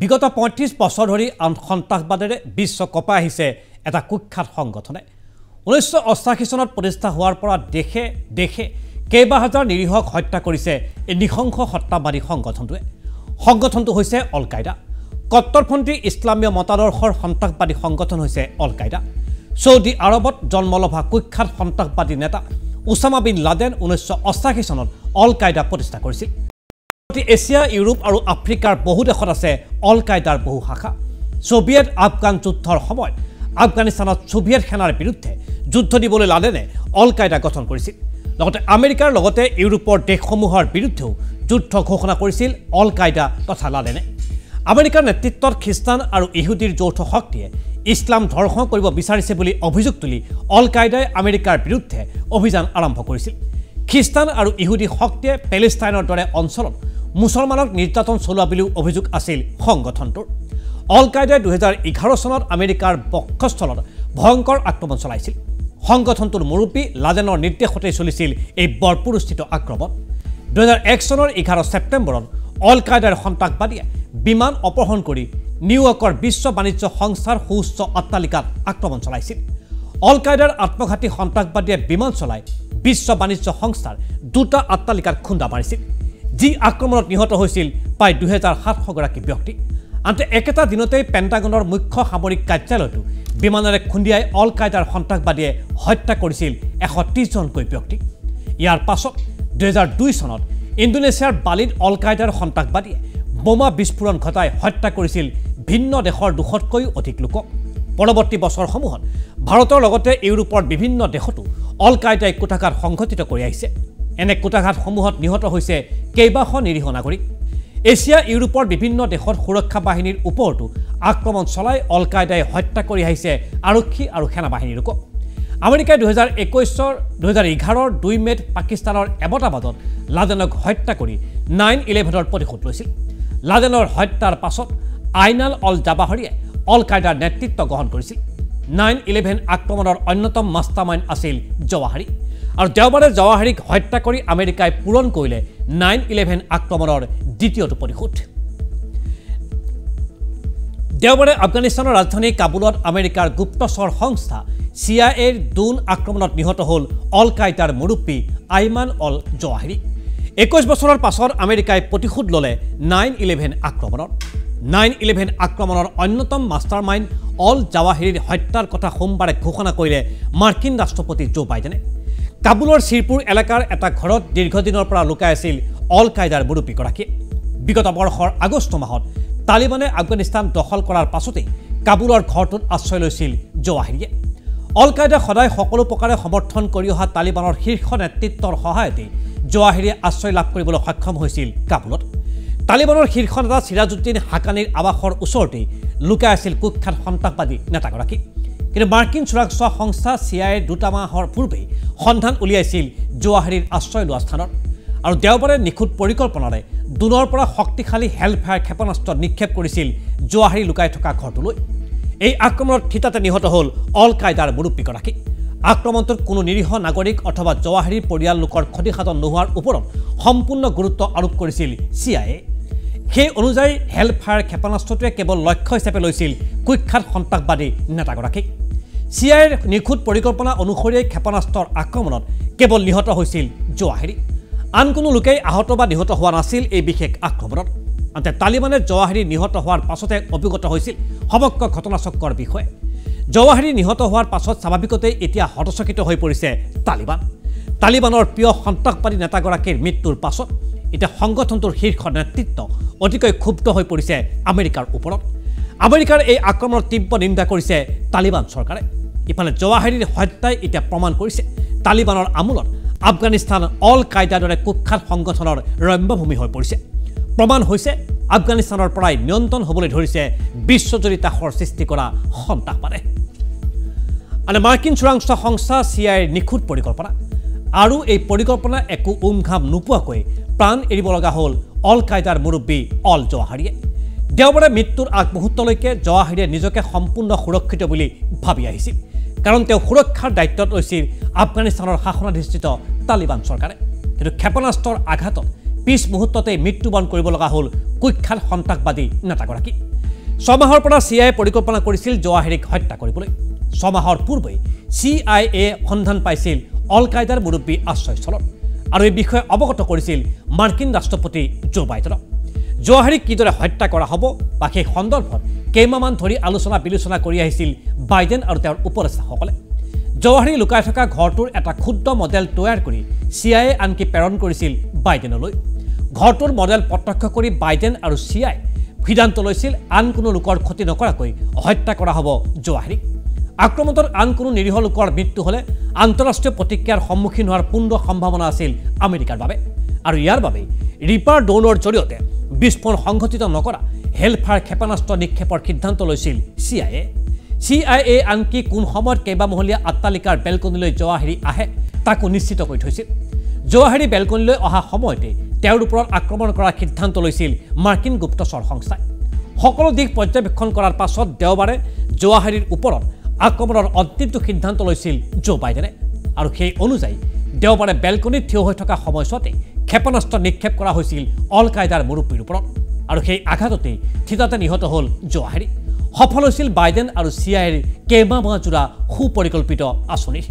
বিগত পঁয়ত্ৰিছ বছৰ ধৰি সন্ত্ৰাসবাদেৰে বিশ্ব কঁপাই আহিছে এটা কুখ্যাত সংগঠনে। ঊনৈছশ অষ্টাশী চনত প্ৰতিষ্ঠা হোৱাৰ পৰা দেশে দেশে কেইবা হাজাৰ নিৰীহক হত্যা কৰিছে এই নৃশংস সত্তাবাদী সংগঠনটোৱে। সংগঠনটো হৈছে অল কায়দা কট্টৰপন্থী ইছলামীয় মতাদৰ্শৰ সন্ত্ৰাসবাদী সংগঠন হৈছে অল কায়দা ছৌদি আৰবত জন্ম লভা কুখ্যাত সন্ত্ৰাসবাদী নেতা উছামা বিন লাডেন ঊনৈছশ অষ্টাশী চনত অল কায়দা প্ৰতিষ্ঠা কৰিছিল। এছিয়া ইউৰোপ আৰু আফ্ৰিকাৰ বহু দেশত আছে অল কায়দাৰ বহু শাখা। ছভিয়েট আফগান যুদ্ধৰ সময়ত আফগানিস্তানত ছোভিয়েট সেনাৰ বিৰুদ্ধে যুদ্ধ দিবলৈ লাডেনে অল কায়দা গঠন কৰিছিল। লগতে আমেৰিকাৰ লগতে ইউৰোপৰ দেশসমূহৰ বিৰুদ্ধেও যুদ্ধ ঘোষণা কৰিছিল অল কায়দা তথা লাডেনে আমেৰিকাৰ নেতৃত্বত খ্ৰীষ্টান আৰু ইহুদীৰ যৌথ শক্তিয়ে ইছলাম ধৰ্ষণ কৰিব বিচাৰিছে বুলি অভিযোগ তুলি অল কায়দাই আমেৰিকাৰ বিৰুদ্ধে অভিযান আৰম্ভ কৰিছিল। খ্ৰীষ্টান আৰু ইহুদী শক্তিয়ে পেলেষ্টাইনৰ দৰে অঞ্চলত মুছলমানক নিৰ্যাতন চলোৱা বুলিও অভিযোগ আছিল সংগঠনটোৰ। অল কায়দাই দুহেজাৰ এঘাৰ চনত আমেৰিকাৰ বক্ষস্থলত ভয়ংকৰ আক্ৰমণ চলাইছিল। সংগঠনটোৰ মুৰব্বী লাডেনৰ নিৰ্দেশতে চলিছিল এই বৰপুৰস্থিত আক্ৰমণ। দুহেজাৰ এক চনৰ এঘাৰ ছেপ্টেম্বৰত অল কায়দাৰ সন্ত্ৰাসবাদীয়ে বিমান অপহৰণ কৰি নিউয়ৰ্কৰ বিশ্ব বাণিজ্য সংস্থাৰ সুউচ্চ অট্টালিকাত আক্ৰমণ চলাইছিল। অল কায়দাৰ আত্মঘাতী সন্ত্ৰাসবাদীয়ে বিমান চলাই বিশ্ব বাণিজ্য সংস্থাৰ দুটা অট্টালিকাত খুন্দা মাৰিছিল। যি আক্ৰমণত নিহত হৈছিল প্ৰায় দুহেজাৰ সাতশগৰাকী ব্যক্তি। আনহাতে একেটা দিনতেই পেণ্টাগনৰ মুখ্য সামৰিক কাৰ্যালয়টো বিমানেৰে খুন্দিয়াই অল কায়দাৰ সন্ত্ৰাসবাদীয়ে হত্যা কৰিছিল এশ ত্ৰিছজনকৈ ব্যক্তিক ইয়াৰ পাছত দুহেজাৰ দুই চনত ইণ্ডোনেছিয়াৰ বালিত অল কায়দাৰ সন্ত্ৰাসবাদীয়ে বোমা বিস্ফোৰণ ঘটাই হত্যা কৰিছিল ভিন্ন দেশৰ দুশতকৈও অধিক লোকক। পৰৱৰ্তী বছৰসমূহত ভাৰতৰ লগতে ইউৰোপৰ বিভিন্ন দেশতো অল কায়দাই কোটাঘাত সংঘটিত কৰি আহিছে। এনে কোটাঘাতসমূহত নিহত হৈছে কেইবাশ নিৰীহ নাগৰিক। এছিয়া ইউৰোপৰ বিভিন্ন দেশত সুৰক্ষা বাহিনীৰ ওপৰতো আক্ৰমণ চলাই অল কায়দাই হত্যা কৰি আহিছে আৰক্ষী আৰু সেনাবাহিনীৰ লোকক। আমেৰিকাই দুহেজাৰ একৈছৰ দুহেজাৰ এঘাৰৰ দুই মে'ত পাকিস্তানৰ এবটাবাদত লাডেনক হত্যা কৰি নাইন ইলেভেনৰ প্ৰতিশোধ লৈছিল। লাডেনৰ হত্যাৰ পাছত আইনাল অল জাবাহৰীয়ে অল কায়দাৰ নেতৃত্ব গ্ৰহণ কৰিছিল। নাইন ইলেভেন আক্ৰমণৰ অন্যতম মাষ্টাৰমাইণ্ড আছিল জৱাহাৰী। আৰু দেওবাৰে জৱাহাৰীক হত্যা কৰি আমেৰিকাই পূৰণ কৰিলে নাইন ইলেভেন আক্ৰমণৰ দ্বিতীয়টো প্ৰতিশোধ। দেওবাৰে আফগানিস্তানৰ ৰাজধানী কাবুলত আমেৰিকাৰ গুপ্তচৰ সংস্থা চি আই এৰ ডোন আক্ৰমণত নিহত হ'ল অল কায়দাৰ মুৰব্বী আইমান অল জৱাহিৰী একৈছ বছৰৰ পাছত আমেৰিকাই প্ৰতিশোধ ল'লে নাইন ইলেভেন আক্ৰমণৰ। নাইন ইলেভেন আক্ৰমণৰ অন্যতম মাষ্টাৰ মাইণ্ড অল জাৱাহিৰীৰ হত্যাৰ কথা সোমবাৰে ঘোষণা কৰিলে মাৰ্কিন ৰাষ্ট্ৰপতি জো বাইডেনে। কাবুলৰ চিৰপুৰ এলেকাৰ এটা ঘৰত দীৰ্ঘদিনৰ পৰা লুকাই আছিল অল কায়দাৰ মুৰব্বীগৰাকীয়ে বিগত বৰ্ষৰ আগষ্ট মাহত তালিবানে আফগানিস্তান দখল কৰাৰ পাছতেই কাবুলৰ ঘৰটোত আশ্ৰয় লৈছিল জৱাহিৰীয়ে। অল কায়দাই সদায় সকলো প্ৰকাৰে সমৰ্থন কৰি অহা তালিবানৰ শীৰ্ষ নেতৃত্বৰ সহায়তেই জৱাহিৰীয়ে আশ্ৰয় লাভ কৰিবলৈ সক্ষম হৈছিল কাবুলত। তালিবানৰ শীৰ্ষ নেতা চিৰাজুদ্দিন হাকানিৰ আৱাসৰ ওচৰতেই লুকাই আছিল কুখ্যাত সন্ত্ৰাসবাদী নেতাগৰাকী। কিন্তু মাৰ্কিন চোৰাংচোৱা সংস্থা চি আইৰ দুটা মাহৰ পূৰ্বেই সন্ধান উলিয়াইছিল জৱাহাৰীৰ আশ্ৰয় লোৱা স্থানত। আৰু দেওবাৰে নিখুঁত পৰিকল্পনাৰে দূৰৰ পৰা শক্তিশালী হেলফেয়াৰ ক্ষেপণাস্ত্ৰ নিক্ষেপ কৰিছিল জৱাহাৰী লুকাই থকা ঘৰটোলৈ। এই আক্ৰমণত থিতাতে নিহত হ'ল অল কায়দাৰ মুৰব্বীগৰাকী। আক্ৰমণটোত কোনো নিৰীহ নাগৰিক অথবা জৱাহাৰীৰ পৰিয়াল লোকৰ ক্ষতিসাধন নোহোৱাৰ ওপৰত সম্পূৰ্ণ গুৰুত্ব আৰোপ কৰিছিল চি আই এ। সেই অনুযায়ী হেলফেয়াৰ ক্ষেপণাস্ত্ৰটোৱে কেৱল লক্ষ্য হিচাপে লৈছিল কুখ্যাত সন্ত্ৰাসবাদী নেতাগৰাকীক। চি আইৰ নিখুঁত পৰিকল্পনা অনুসৰিয়ে ক্ষেপণাস্ত্ৰৰ আক্ৰমণত কেৱল নিহত হৈছিল জৱাহিৰী। আন কোনো লোকেই আহত বা নিহত হোৱা নাছিল এই বিশেষ আক্ৰমণত। আনহাতে তালিবানে জৱাহিৰী নিহত হোৱাৰ পাছতে অৱগত হৈছিল সমগ্ৰ ঘটনাচক্ৰৰ বিষয়ে। জৱাহিৰী নিহত হোৱাৰ পাছত স্বাভাৱিকতেই এতিয়া হতচকিত হৈ পৰিছে তালিবান। তালিবানৰ প্ৰিয় সন্ত্ৰাসবাদী নেতাগৰাকীৰ মৃত্যুৰ পাছত এতিয়া সংগঠনটোৰ শীৰ্ষ নেতৃত্ব অতিকৈ ক্ষুব্ধ হৈ পৰিছে আমেৰিকাৰ ওপৰত। আমেৰিকাৰ এই আক্ৰমণৰ তীব্ৰ নিন্দা কৰিছে তালিবান চৰকাৰে। ইফালে জৱাহিৰীৰ হত্যাই এতিয়া প্ৰমাণ কৰিছে তালিবানৰ আমোলত আফগানিস্তান অল কায়দাৰ দৰে কুখ্যাত সংগঠনৰ ৰম্যভূমি হৈ পৰিছে। প্ৰমাণ হৈছে আফগানিস্তানৰ পৰাই নিয়ন্ত্ৰণ হ'বলৈ ধৰিছে বিশ্বজুৰি তাসৰ সৃষ্টি কৰা সন্ত্ৰাসবাদে। আনে মাৰ্কিন চোৰাংচোৱা সংস্থা চি আইৰ নিখুঁত পৰিকল্পনা। আৰু এই পৰিকল্পনা একো উমঘাম নোপোৱাকৈ প্ৰাণ এৰিব লগা হ'ল অল কায়দাৰ মুৰব্বী অল জৱাহাৰীয়ে দেওবাৰে মৃত্যুৰ আগমুহূৰ্তলৈকে জৱাহিৰে নিজকে সম্পূৰ্ণ সুৰক্ষিত বুলি ভাবি আহিছিল। কাৰণ তেওঁ সুৰক্ষাৰ দায়িত্বত লৈছিল আফগানিস্তানৰ শাসনাধিষ্ঠিত তালিবান চৰকাৰে। কিন্তু ক্ষেপণাস্ত্ৰৰ আঘাতত পিছ মুহূৰ্ততেই মৃত্যুবৰণ কৰিব লগা হ'ল কুখ্যাত সন্ত্ৰাসবাদী নেতাগৰাকী। ছমাহৰ পৰা চি আই পৰিকল্পনা কৰিছিল জৱাহিৰীক হত্যা কৰিবলৈ। ছমাহৰ পূৰ্বেই চি আই এ সন্ধান পাইছিল অল কায়দাৰ মুৰব্বী আশ্ৰয়স্থলত। আৰু এই বিষয়ে অৱগত কৰিছিল মাৰ্কিন ৰাষ্ট্ৰপতি জো বাইডেনক। জৱাহাৰীক কিদৰে হত্যা কৰা হ'ব বা সেই সন্দৰ্ভত কেইমাহমান ধৰি আলোচনা বিলোচনা কৰি আহিছিল বাইডেন আৰু তেওঁৰ উপদেষ্টাসকলে। জৱাহাৰী লুকাই থকা ঘৰটোৰ এটা ক্ষুদ্ৰ মডেল তৈয়াৰ কৰি চি আই এ আনকি প্ৰেৰণ কৰিছিল বাইডেনলৈ। ঘৰটোৰ মডেল প্ৰত্যক্ষ কৰি বাইডেন আৰু চি আই সিদ্ধান্ত লৈছিল আন কোনো লোকৰ ক্ষতি নকৰাকৈ হত্যা কৰা হ'ব জৱাহাৰীক। আক্ৰমণত আন কোনো নিৰীহ লোকৰ মৃত্যু হ'লে আন্তঃৰাষ্ট্ৰীয় প্ৰতিক্ৰিয়াৰ সন্মুখীন হোৱাৰ পূৰ্ণ সম্ভাৱনা আছিল আমেৰিকাৰ বাবে। আৰু ইয়াৰ বাবেই ৰিপাৰ ড্ৰোনৰ জৰিয়তে বিস্ফোৰণ সংঘটিত নকৰা হেলফাৰ ক্ষেপণাস্ত্ৰ নিক্ষেপৰ সিদ্ধান্ত লৈছিল C I A C I A আনকি কোন সময়ত কেইবামহলীয়া আট্টালিকাৰ বেলকনিলৈ জৱাহিৰী আহে তাকো নিশ্চিত কৰি থৈছিল। জৱাহিৰী বেলকনিলৈ অহা সময়তে তেওঁৰ ওপৰত আক্ৰমণ কৰাৰ সিদ্ধান্ত লৈছিল মাৰ্কিন গুপ্তচৰ সংস্থাই। সকলো দিশ পৰ্যবেক্ষণ কৰাৰ পাছত দেওবাৰে জৱাহাৰীৰ ওপৰত আক্ৰমণৰ অন্তিমটো সিদ্ধান্ত লৈছিল জো বাইডেনে। আৰু সেই অনুযায়ী দেওবাৰে বেলকনিত থিয় হৈ থকা সময়ছোৱাতে ক্ষেপণাস্ত্ৰ নিক্ষেপ কৰা হৈছিল অল কায়দাৰ মুৰব্বীৰ ওপৰত। আৰু সেই আঘাততেই থিতাতে নিহত হ'ল জৱাহাৰী। সফল হৈছিল বাইডেন আৰু চি আইৰ কেইমাহজোৰা সুপৰিকল্পিত আঁচনিৰ।